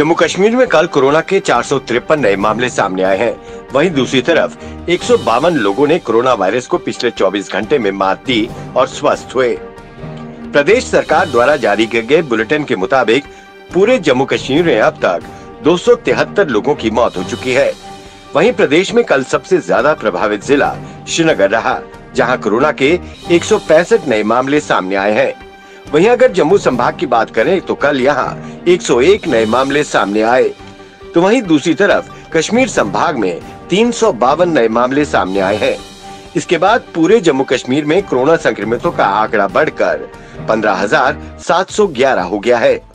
जम्मू कश्मीर में कल कोरोना के चार सौ तिरपन नए मामले सामने आए हैं। वहीं दूसरी तरफ़, एक लोगों ने कोरोना वायरस को पिछले 24 घंटे में मात दी और स्वस्थ हुए। प्रदेश सरकार द्वारा जारी किए गए बुलेटिन के मुताबिक, पूरे जम्मू कश्मीर में अब तक दो सौ तिहत्तर लोगों की मौत हो चुकी है। वहीं प्रदेश में कल सबसे ज़्यादा प्रभावित जिला श्रीनगर रहा, जहाँ कोरोना के एक सौ पैंसठ नए मामले सामने आए हैं। वहीं अगर जम्मू संभाग की बात करें तो कल यहाँ 101 नए मामले सामने आए। तो वहीं दूसरी तरफ़ कश्मीर संभाग में तीन सौ बावन नए मामले सामने आए हैं। इसके बाद पूरे जम्मू कश्मीर में कोरोना संक्रमितों का आंकड़ा बढ़कर 15,711 हो गया है।